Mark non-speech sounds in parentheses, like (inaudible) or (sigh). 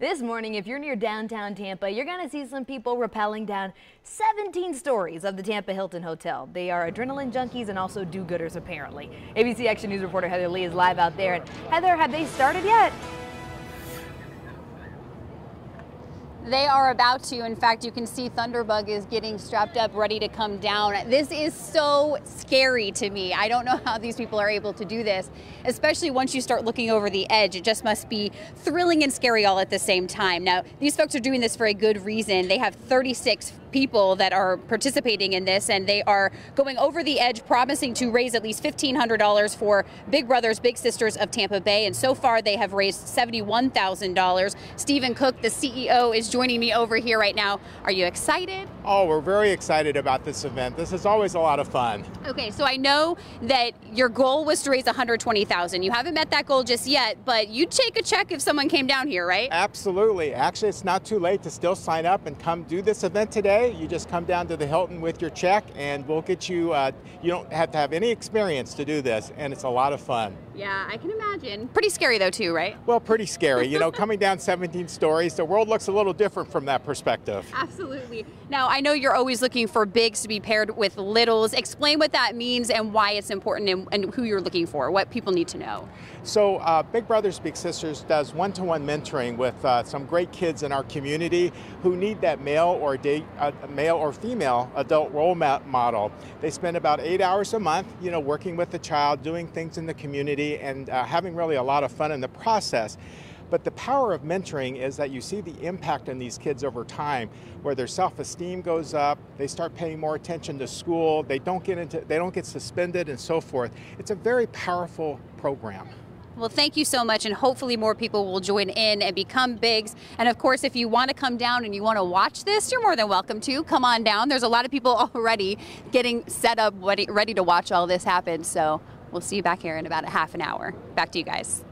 This morning, if you're near downtown Tampa, you're going to see some people rappelling down 17 stories of the Tampa Hilton Hotel. They are adrenaline junkies and also do-gooders, apparently. ABC Action News reporter Heather Lee is live out there. And Heather, have they started yet? They are about to. In fact, you can see Thunderbug is getting strapped up, ready to come down. This is so scary to me. I don't know how these people are able to do this, especially once you start looking over the edge. It just must be thrilling and scary all at the same time. Now, these folks are doing this for a good reason. They have 36 people that are participating in this, and they are going over the edge, promising to raise at least $1,500 for Big Brothers Big Sisters of Tampa Bay. And so far, they have raised $71,000. Stephen Cook, the CEO, is joining me over here right now. Are you excited? Oh, we're very excited about this event. This is always a lot of fun. Okay, so I know that your goal was to raise $120,000. You haven't met that goal just yet, but you'd take a check if someone came down here, right? Absolutely. Actually, it's not too late to still sign up and come do this event today. You just come down to the Hilton with your check, and we'll get you. Uh, you don't have to have any experience to do this, and it's a lot of fun. Yeah, I can imagine. Pretty scary though, too, right? Well, pretty scary. You know, (laughs) coming down 17 stories, the world looks a little different from that perspective. Absolutely. Now, I know you're always looking for bigs to be paired with littles. Explain what that means and why it's important and, and who you're looking for, what people need to know. So, uh, Big Brothers Big Sisters does one to one mentoring with uh, some great kids in our community who need that male or day, uh, male or female adult role model. They spend about eight hours a month, you know, working with the child, doing things in the and uh, having really a lot of fun in the process. But the power of mentoring is that you see the impact on these kids over time, where their self-esteem goes up, they start paying more attention to school, they don't get into, they don't get suspended, and so forth. It's a very powerful program. Well, thank you so much, and hopefully more people will join in and become bigs. And of course, if you want to come down and you want to watch this, you're more than welcome to. Come on down. There's a lot of people (laughs) already getting set up, ready, ready to watch all this happen. So We'll see you back here in about a half an hour. Back to you guys.